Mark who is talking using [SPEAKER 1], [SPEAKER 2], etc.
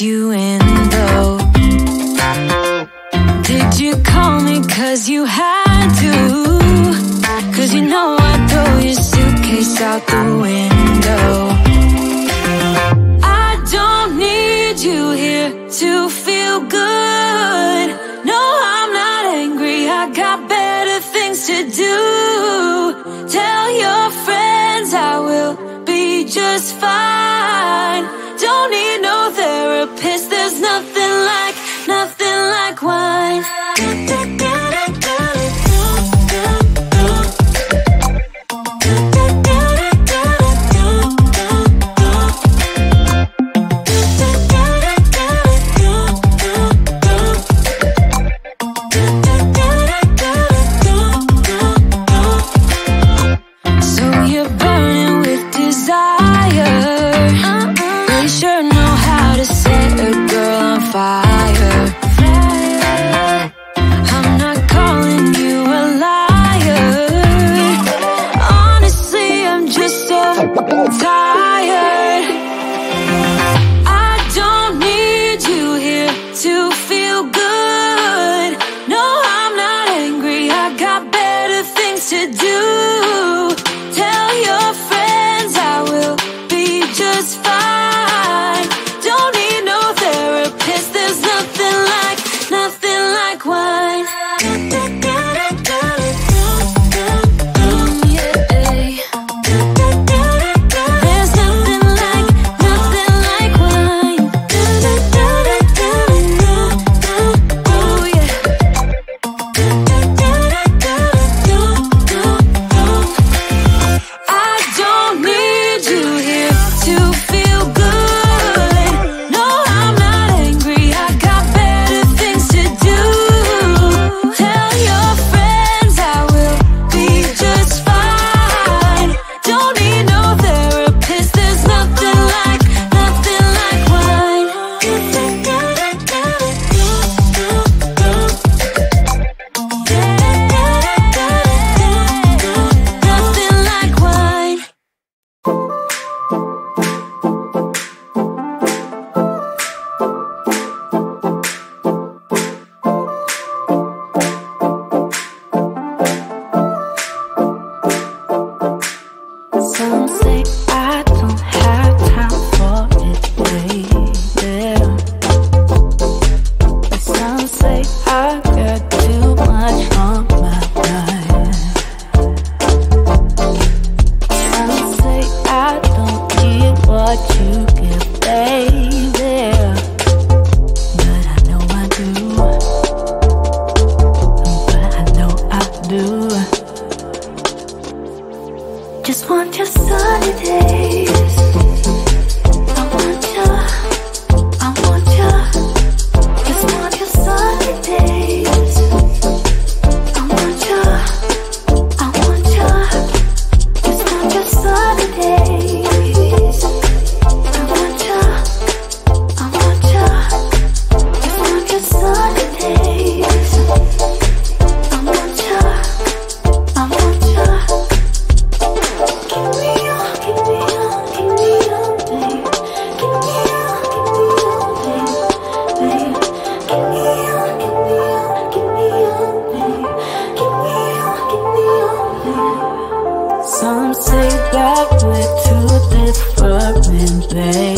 [SPEAKER 1] you in though Did you call me cause you had to? Cause you know I throw your suitcase out the window. I don't need you here to feel good. No, I'm not angry, I got better things to do. Tell your friends I will be just fine don't need no therapist. There's nothing like, nothing like wine. do you.
[SPEAKER 2] just want your sunny days. Some say that we're two different, babe